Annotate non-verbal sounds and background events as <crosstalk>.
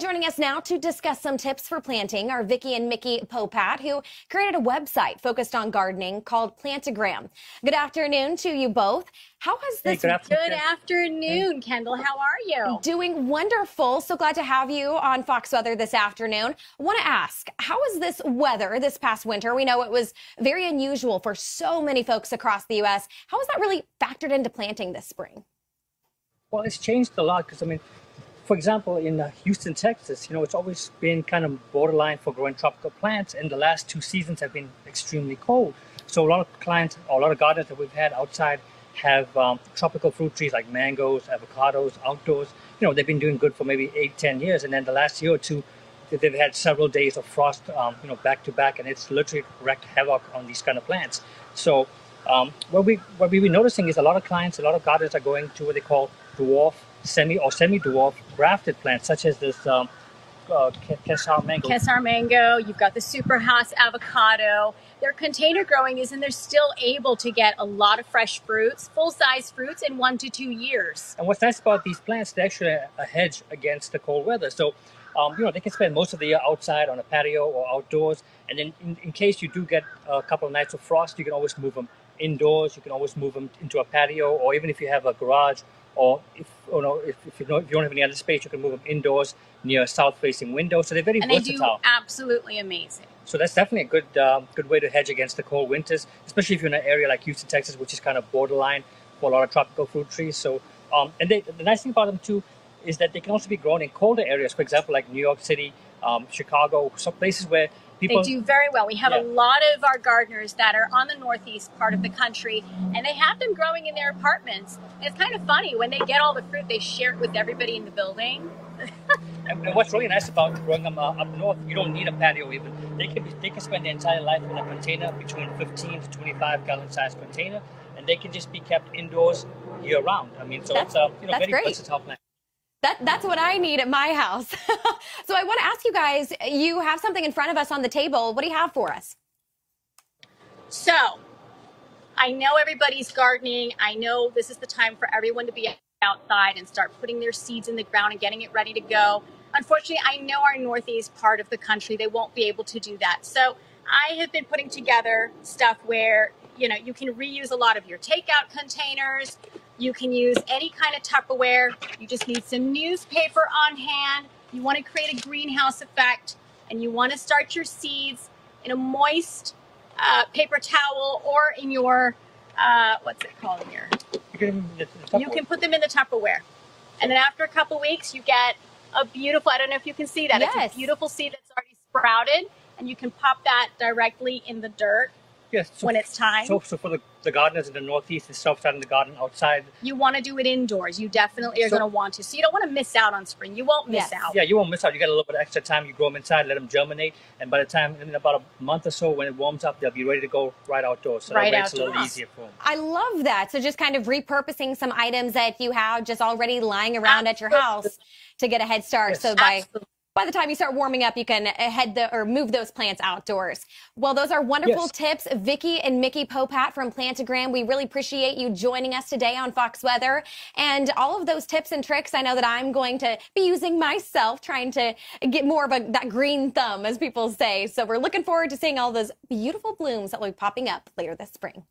Joining us now to discuss some tips for planting are Vicky and Mickey Popat, who created a website focused on gardening called PlantOGram. Good afternoon to you both. How has this? Hey, good afternoon, good afternoon Kendall. How are you? Doing wonderful. So glad to have you on Fox Weather this afternoon. I want to ask, how is this weather this past winter? We know it was very unusual for so many folks across the U.S. How has that really factored into planting this spring? Well, it's changed a lot because I mean for example, in uh, Houston, Texas, you know, it's always been kind of borderline for growing tropical plants, and the last two seasons have been extremely cold. So a lot of clients, a lot of gardeners that we've had outside have um, tropical fruit trees like mangoes, avocados, outdoors. You know, they've been doing good for maybe eight, ten years, and then the last year or two, they've had several days of frost, um, you know, back to back, and it's literally wreaked havoc on these kind of plants. So um, what we what we've been noticing is a lot of clients, a lot of gardeners are going to what they call dwarf semi or semi-dwarf grafted plants, such as this um, uh, Kesar mango. Kesar mango. You've got the super Hass avocado. Their container growing is, and they're still able to get a lot of fresh fruits, full-size fruits, in one to two years. And what's nice about these plants, they're actually a hedge against the cold weather. So, um, you know, they can spend most of the year outside on a patio or outdoors. And then, in, in case you do get a couple of nights of frost, you can always move them indoors. You can always move them into a patio, or even if you have a garage or if you know if, if you, don't, if you don't have any other space, you can move them indoors near a south-facing window. So they're very and versatile. they do absolutely amazing. So that's definitely a good um, good way to hedge against the cold winters, especially if you're in an area like Houston, Texas, which is kind of borderline for a lot of tropical fruit trees. So um, and they, the nice thing about them too is that they can also be grown in colder areas. For example, like New York City, um, Chicago, some places where People, they do very well. We have yeah. a lot of our gardeners that are on the northeast part of the country, and they have them growing in their apartments. And it's kind of funny when they get all the fruit, they share it with everybody in the building. <laughs> and, and, what's really nice about growing them uh, up north, you don't need a patio even. They can be, they can spend their entire life in a container between 15 to 25 gallon size container, and they can just be kept indoors year round. I mean, so that's, it's a you know very great. versatile plant. That, that's what I need at my house. <laughs> so I want to ask you guys, you have something in front of us on the table. What do you have for us? So I know everybody's gardening. I know this is the time for everyone to be outside and start putting their seeds in the ground and getting it ready to go. Unfortunately, I know our northeast part of the country, they won't be able to do that. So I have been putting together stuff where, you know, you can reuse a lot of your takeout containers. You can use any kind of Tupperware. You just need some newspaper on hand. You want to create a greenhouse effect and you want to start your seeds in a moist uh, paper towel or in your, uh, what's it called here? You can put them in the Tupperware. And then after a couple weeks, you get a beautiful, I don't know if you can see that. Yes. It's a beautiful seed that's already sprouted and you can pop that directly in the dirt Yes. So, when it's time. So, so for the, the gardeners in the Northeast, instead of starting the garden outside. You want to do it indoors. You definitely are so, going to want to. So you don't want to miss out on spring. You won't miss yes. out. Yeah, you won't miss out. You get a little bit of extra time. You grow them inside, let them germinate, and by the time in about a month or so, when it warms up, they'll be ready to go right outdoors. So right that makes it a little easier for them. I love that. So just kind of repurposing some items that you have just already lying around Absolutely. at your house to get a head start. Yes. So by Absolutely by the time you start warming up, you can eh, head the or move those plants outdoors. Well, those are wonderful yes. tips. Vicky and Mickey Popat from PlantOGram. We really appreciate you joining us today on Fox Weather. And all of those tips and tricks I know that I'm going to be using myself, trying to get more of a, that green thumb, as people say. So we're looking forward to seeing all those beautiful blooms that will be popping up later this spring.